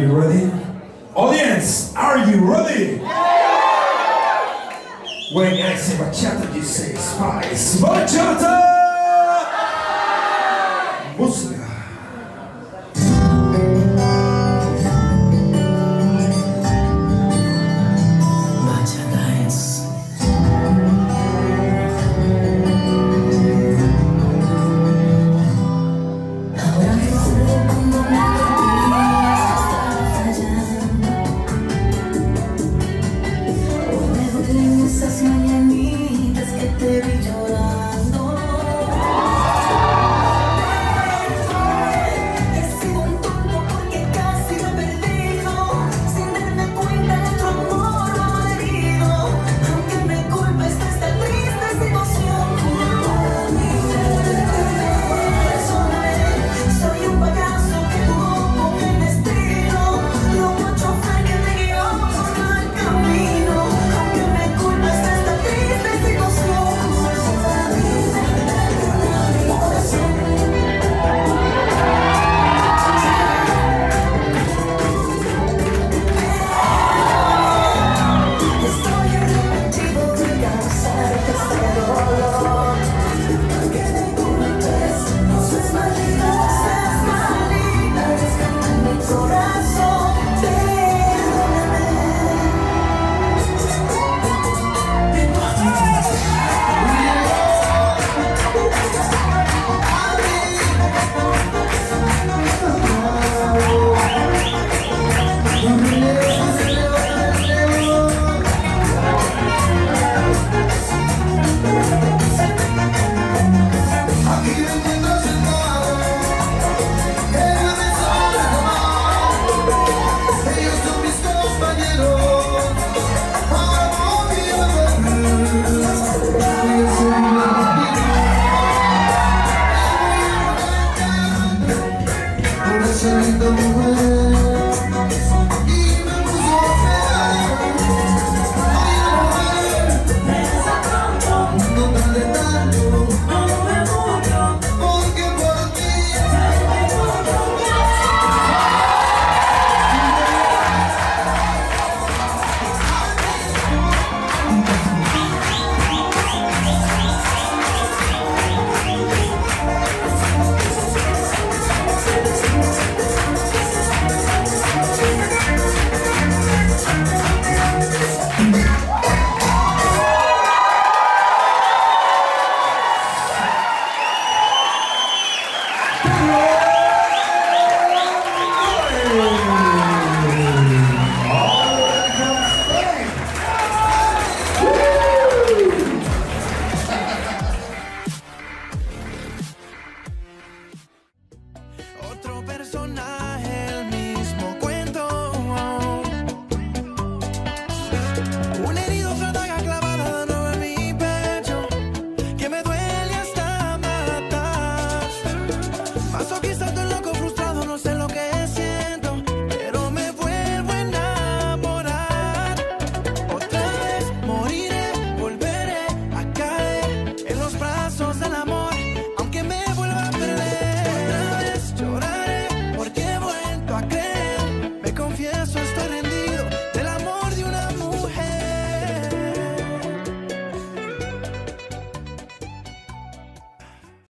you ready? Audience, are you ready? When I say bachata, you say spice. Bachata! Muslim.